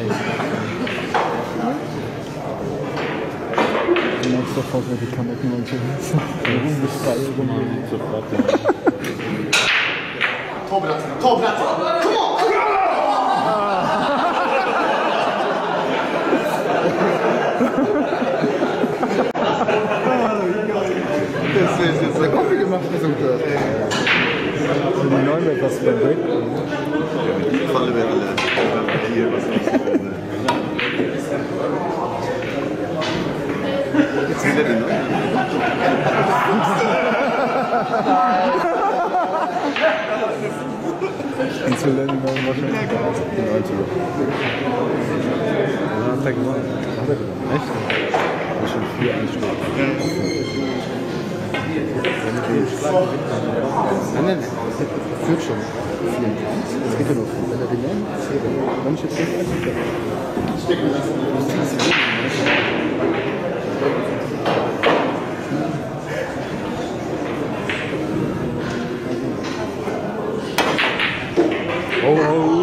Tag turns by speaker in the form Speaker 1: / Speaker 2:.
Speaker 1: Geld. Ich merke sofort, wer die Kametten und so rumgesteilt
Speaker 2: Sofort, ja.
Speaker 3: Tobi, Tobi, come on!
Speaker 4: Das ist jetzt der Kaffee gemacht, versucht
Speaker 1: hat. Die Neumann, was beim Break.
Speaker 4: Ja, die Falle wäre leer. Jetzt will er den neuen.
Speaker 1: Kannst du lernen, warum wahrscheinlich.
Speaker 4: Den zu
Speaker 1: Ja, hat er gewonnen. Hat er gewonnen. Echt? Das ist schon vier Einschläge. Nein, nein, nein. Führt schon. Es geht ja nur fünf. Wenn er den neuen, wenn ich jetzt fünf Einschläge. Du ziehst Oh, oh.